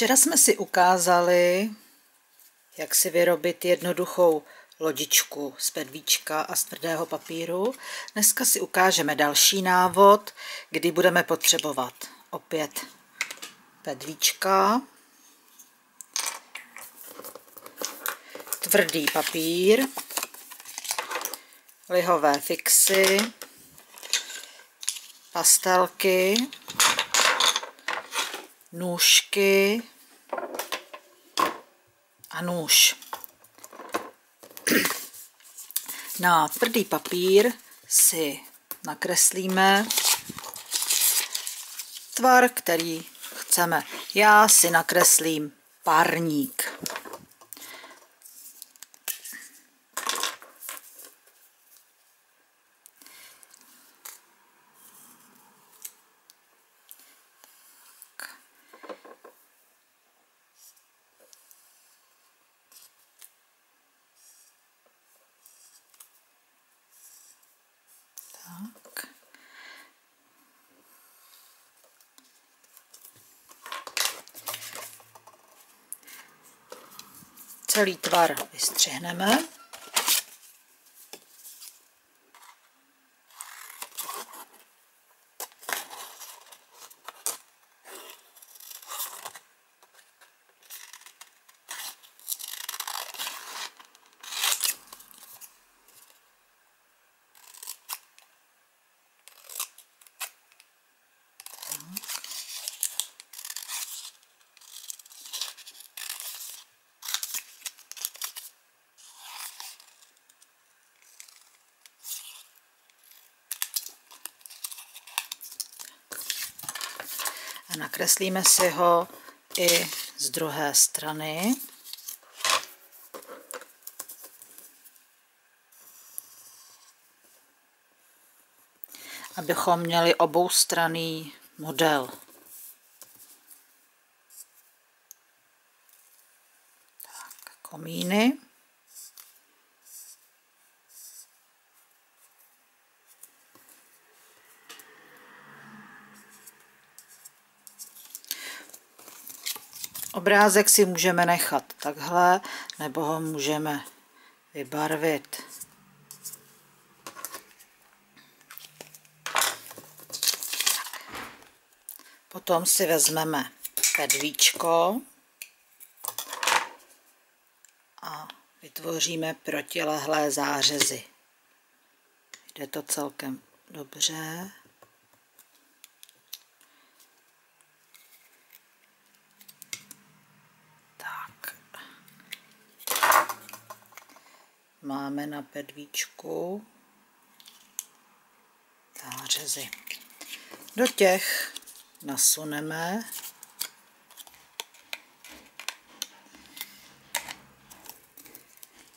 Včera jsme si ukázali, jak si vyrobit jednoduchou lodičku z pedvíčka a z tvrdého papíru. Dneska si ukážeme další návod, kdy budeme potřebovat opět pedvíčka, tvrdý papír, lihové fixy, pastelky, nůžky a nůž. Na tvrdý papír si nakreslíme tvar, který chceme. Já si nakreslím parník. Celý tvar vystřihneme. A nakreslíme si ho i z druhé strany. abychom měli oboustranný model. Tak, komíny. Obrázek si můžeme nechat takhle, nebo ho můžeme vybarvit. Potom si vezmeme pedvíčko a vytvoříme protilehlé zářezy. Jde to celkem dobře. Máme na pedvíčku zářezy. Do těch nasuneme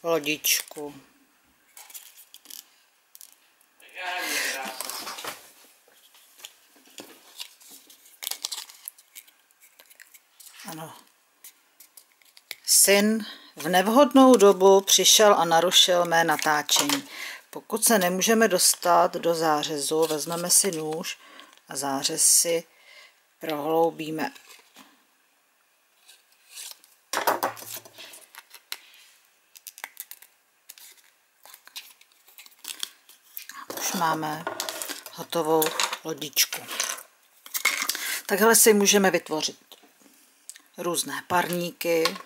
lodičku. Ano. Syn v nevhodnou dobu přišel a narušil mé natáčení. Pokud se nemůžeme dostat do zářezu, vezmeme si nůž a zářez si prohloubíme. Už máme hotovou lodičku. Takhle si můžeme vytvořit různé parníky,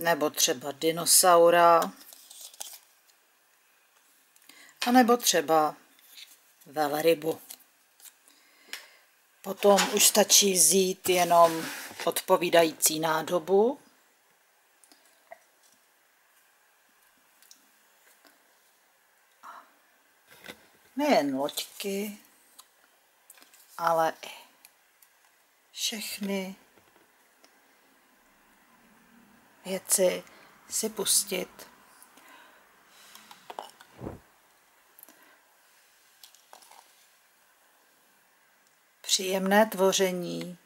nebo třeba dinosaura, a nebo třeba velrybu. Potom už stačí vzít jenom odpovídající nádobu. Nejen loďky, ale i všechny věci si pustit. Příjemné tvoření.